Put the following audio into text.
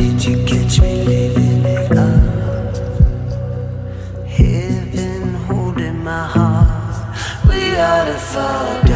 Did you catch me living it up? Heaven holding my heart. We ought to fall.